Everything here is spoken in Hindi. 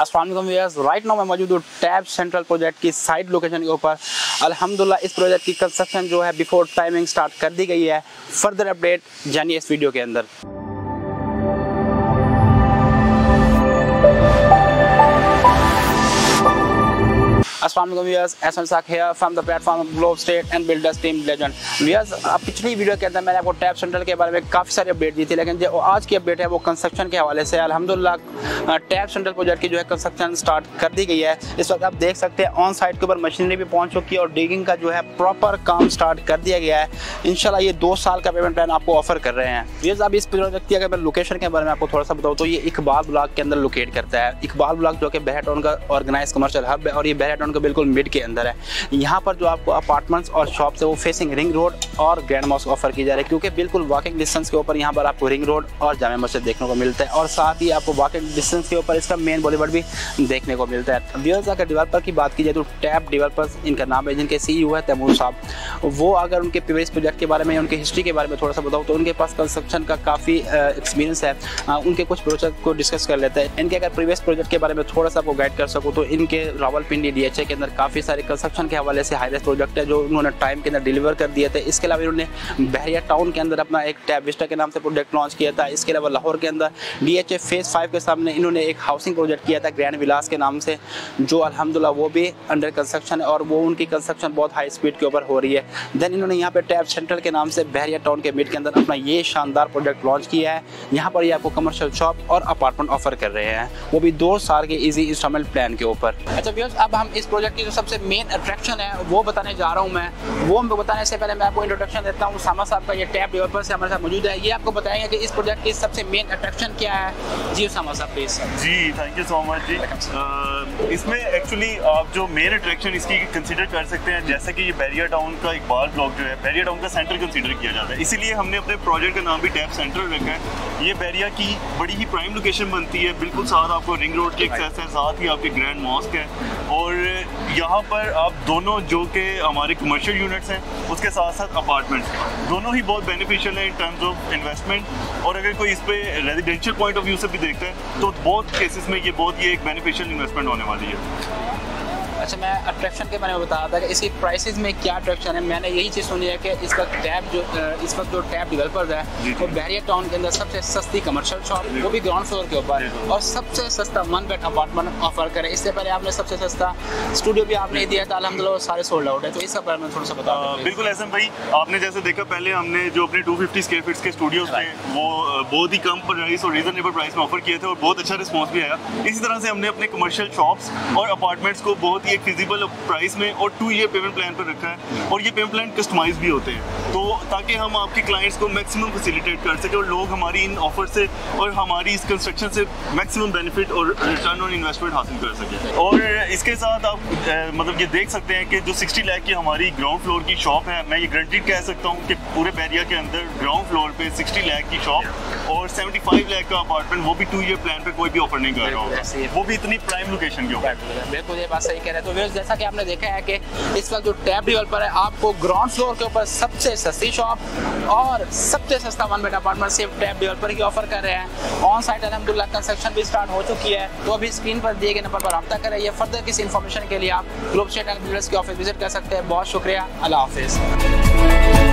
राइट नाउ मैं मौजूद हूँ टैब सेंट्रल प्रोजेक्ट की साइड लोकेशन के ऊपर। अल्हम्दुलिल्लाह इस प्रोजेक्ट की कंस्ट्रक्शन जो है बिफोर टाइमिंग स्टार्ट कर दी गई है। फर्दर अपडेट जानिए इस वीडियो के अंदर। पिछली वीडियो के अंदर मैंने आपको टैप सेंटर के बारे में काफ़ी सारी अपडेट दी थी, लेकिन जो आज की अपडेट है वो कंस्ट्रक्शन के हवाले से अल्हम्दुलिल्लाह टैप सेंटर प्रोजेक्ट की जो है कंस्ट्रक्शन स्टार्ट कर दी गई है। इस वक्त आप देख सकते हैं ऑन साइड के ऊपर मशीनरी भी पहुँच चुकी है और डिगिंग का जो है प्रॉपर काम स्टार्ट कर दिया गया है। इनशाला ये दो साल का पेमेंट प्लान आपको ऑफ़र कर रहे हैं। ये अब इस प्रोजेक्ट की अगर मैं लोकेशन के बारे में आपको थोड़ा सा बताऊँ तो ये इकबाल ब्लॉक के अंदर लोकेट करता है। इकबाल ब्लॉक जो कि बहराटोन का ऑर्गेनाइज कमर्शियल हब है और ये बहराटोन का बिल्कुल मिड के अंदर है। यहाँ पर जो आपको अपार्टमेंट्स और शॉप है, वो फेसिंग रिंग रोड और ग्रैंड मॉस्क ऑफ़र की जा रही है, क्योंकि बिल्कुल वॉकिंग डिस्टेंस के ऊपर यहाँ पर आपको रिंग रोड और जामा मस्जिद देखने को मिलता है और साथ ही आपको वॉकिंग डिस्टेंस के ऊपर इसका मेन बॉलीवुड भी देखने को मिलता है। व्यूअर्स अगर डेवलपर की बात की जाए तो टैप डेवलपर्स इनका नाम है, जिनके सी है, तैमूर साहब, वो अगर उनके प्रीवियस प्रोजेक्ट के बारे में, उनकी हिस्ट्री के बारे में थोड़ा सा बताऊँ तो उनके पास कंस्ट्रक्शन का काफ़ी एक्सपीरियंस है। उनके कुछ प्रोजेक्ट को डिस्कस कर लेते हैं। इनके अगर प्रीवियस प्रोजेक्ट के बारे में थोड़ा सा आपको गाइड कर सकूँ तो इनके रावलपिंडी डी के अंदर काफ़ी सारे कंस्ट्रक्शन के हवाले से हाईरेस्ट प्रोजेक्ट है जो उन्होंने टाइम के अंदर डिलीवर कर दिए थे। इसके अलावा इन्होंने बहरिया टाउन के अंदर अपना एक टैब विस्टा के नाम से प्रोजेक्ट लॉन्च किया था। इसके अलावा लाहौर के अंदर डी एच फ़ेज़ फाइव के सामने इन्होंने एक हाउसिंग प्रोजेक्ट किया था ग्रैंड विलास के नाम से, जो अलहमदिल्ला वो भी अंडर कंस्ट्रक्शन है और वो उनकी कंस्ट्रक्शन बहुत हाई स्पीड के ऊपर हो रही है। देन इन्होंने यहाँ पे टैब सेंटर के नाम से बहरिया टाउन के मिड के अंदर अपना ये शानदार प्रोजेक्ट लॉन्च किया है। यहाँ पर ये आपको कमर्शियल शॉप और अपार्टमेंट ऑफ़र कर रहे हैं। वो भी दो साल के ईजी इंस्टॉलमेंट प्लान के ऊपर। अच्छा अब हम इस प्रोजेक्ट की जो सबसे मेन अट्रैक्शन है, वो बताने जा रहा हूँ मैं। वो बताने से पहले मैं आपको इंट्रोडक्शन देता हूँ। सामा साहब का ये टैब डेवलपर से हमारे साथ मौजूद है। ये आपको बताएँगे कि इस प्रोजेक्ट की सबसे मेन अट्रैक्शन क्या है। जी सामा साहब प्लीज़ जी थैंक यू सो मच जी। इसमें एक्चुअली आप जो मेन अट्रैक्शन इसकी कंसिडर कर सकते हैं, जैसे कि ये बैरियर टाउन का इकबाल ब्लॉक जो है बैरियर टाउन का सेंटर कंसिडर किया जाता है। इसीलिए हमने अपने प्रोजेक्ट का नाम भी टैप सेंटर रखा है। ये बैरिया की बड़ी ही प्राइम लोकेशन बनती है। बिल्कुल साथ आपको रिंग रोड की एक्सेस है, साथ ही आपके ग्रैंड मॉस्क है। और यहाँ पर आप दोनों जो कि हमारे कमर्शियल यूनिट्स हैं, उसके साथ साथ अपार्टमेंट्स दोनों ही बहुत बेनिफिशियल हैं इन टर्म्स ऑफ़ इन्वेस्टमेंट और अगर कोई इस पर रेजिडेंशियल पॉइंट ऑफ़ व्यू से भी देखता है तो बहुत केसेस में ये बहुत ही एक बेनिफिशियल इन्वेस्टमेंट होने वाली है। अच्छा मैं अट्रैक्शन के बारे में बता रहा था कि इसकी प्राइसेस में क्या अट्रैक्शन है। मैंने यही चीज़ सुनी है कि इस वक्त टैब जो इस वक्त जो टैब डेवलपर्स है वो बैरियर टाउन के अंदर सबसे सस्ती कमर्शियल शॉप वो भी ग्राउंड फ्लोर के ऊपर। और सबसे सस्ता वन बेड अपार्टमेंट ऑफ़र करे। इससे पहले आपने सबसे सस्ता स्टूडियो भी आपने दिया था अलहमदिल्ला सारे सोल्ड आउट है। तो इसका बारे में थोड़ा सा बता बिल्कुल ऐसा भाई आपने जैसे देखा पहले हमने जो अपने टू फिफ्टी स्केयर फीट के स्टूडियो थे वो बहुत ही कम प्राइस और रीजनेबल प्राइस में ऑफ़र किए थे और बहुत अच्छा रिस्पॉन्स भी आया। इसी तरह से हमने अपने कमर्शियल शॉप्स और अपार्टमेंट्स को बहुत ही एक फिजिबल प्राइस में और टू ईयर पेमेंट प्लान पर रखा है। और ये पेमेंट प्लान कस्टमाइज भी होते हैं। तो ताकि हम आपके क्लाइंट्स को मैक्सिमम फैसिलिटेट कर सके और लोग हमारी इन ऑफ़र से और हमारी इस कंस्ट्रक्शन से मैक्सिमम बेनिफिट और रिटर्न ऑन इन्वेस्टमेंट हासिल कर सके। और इसके साथ आप मतलब ये देख सकते हैं कि जो सिक्सटी लाख की हमारी ग्राउंड फ्लोर की शॉप है मैं ये ग्रंटेड कह सकता हूँ कि पूरे बैरिया के अंदर ग्राउंड फ्लोर पे सिक्सटी लाख की शॉप और सेवेंटी फाइव लाख का अपार्टमेंट वो भी टू ईयर प्लान पे कोई भी ऑफ़र नहीं कर रहा होगा। वो भी इतनी प्राइम लोकेशन के ऊपर। बिल्कुल ये बात सही कह रहे हैं। तो जैसा कि आपने देखा है कि इस वक्त जो टैब डेवलपर है, आपको ग्राउंड फ्लोर के ऊपर सबसे सस्ती शॉप और सबसे सस्ता वन बेड अपार्टमेंट सिर्फ़ टैब डेवलपर की ऑफ़र कर रहे हैं। ऑन साइट अलहमदुल्ला कंस्ट्रक्शन भी स्टार्ट हो चुकी है। तो अभी स्क्रीन पर दिए गए नंबर पर रब्ता करें। या फर्दर किसी इन्फॉर्मेशन के लिए आप ग्लोब स्टेट के ऑफ़िस विज़िट कर सकते हैं। बहुत शुक्रिया। अल्लाह हाफिज़।